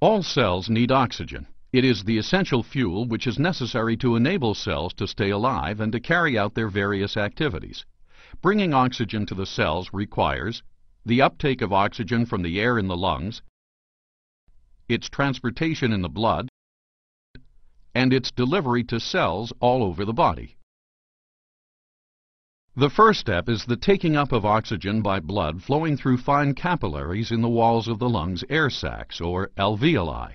All cells need oxygen. It is the essential fuel which is necessary to enable cells to stay alive and to carry out their various activities. Bringing oxygen to the cells requires the uptake of oxygen from the air in the lungs, its transportation in the blood, and its delivery to cells all over the body. The first step is the taking up of oxygen by blood flowing through fine capillaries in the walls of the lungs' air sacs, or alveoli.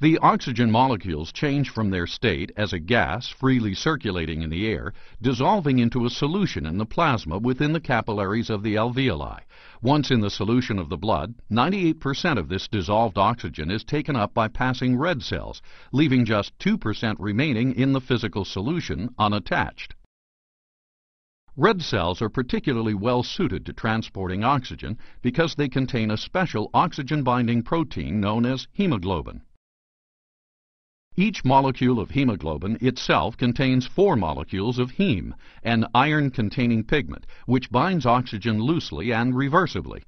The oxygen molecules change from their state as a gas freely circulating in the air, dissolving into a solution in the plasma within the capillaries of the alveoli. Once in the solution of the blood, 98% of this dissolved oxygen is taken up by passing red cells, leaving just 2% remaining in the physical solution unattached. Red cells are particularly well suited to transporting oxygen because they contain a special oxygen-binding protein known as hemoglobin. Each molecule of hemoglobin itself contains four molecules of heme, an iron-containing pigment, which binds oxygen loosely and reversibly.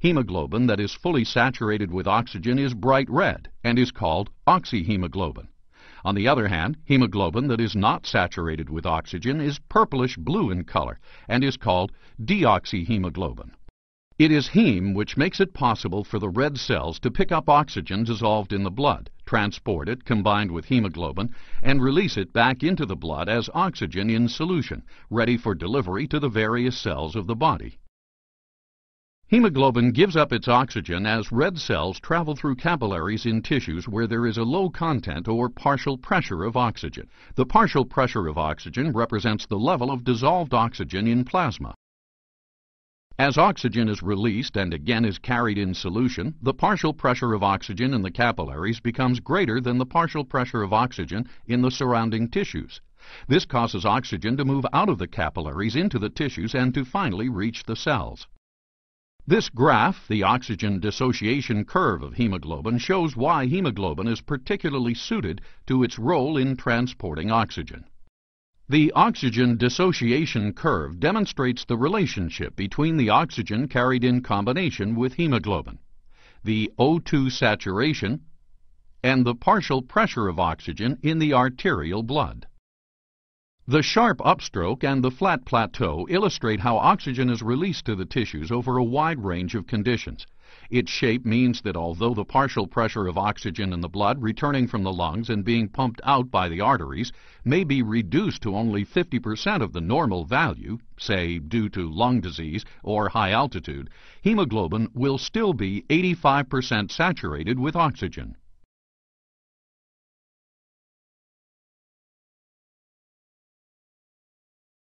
Hemoglobin that is fully saturated with oxygen is bright red and is called oxyhemoglobin. On the other hand, hemoglobin that is not saturated with oxygen is purplish blue in color and is called deoxyhemoglobin. It is heme which makes it possible for the red cells to pick up oxygen dissolved in the blood, transport it combined with hemoglobin, and release it back into the blood as oxygen in solution, ready for delivery to the various cells of the body. Hemoglobin gives up its oxygen as red cells travel through capillaries in tissues where there is a low content or partial pressure of oxygen. The partial pressure of oxygen represents the level of dissolved oxygen in plasma. As oxygen is released and again is carried in solution, the partial pressure of oxygen in the capillaries becomes greater than the partial pressure of oxygen in the surrounding tissues. This causes oxygen to move out of the capillaries into the tissues and to finally reach the cells. This graph, the oxygen dissociation curve of hemoglobin, shows why hemoglobin is particularly suited to its role in transporting oxygen. The oxygen dissociation curve demonstrates the relationship between the oxygen carried in combination with hemoglobin, the O2 saturation, and the partial pressure of oxygen in the arterial blood. The sharp upstroke and the flat plateau illustrate how oxygen is released to the tissues over a wide range of conditions. Its shape means that although the partial pressure of oxygen in the blood returning from the lungs and being pumped out by the arteries may be reduced to only 50% of the normal value, say due to lung disease or high altitude, hemoglobin will still be 85% saturated with oxygen.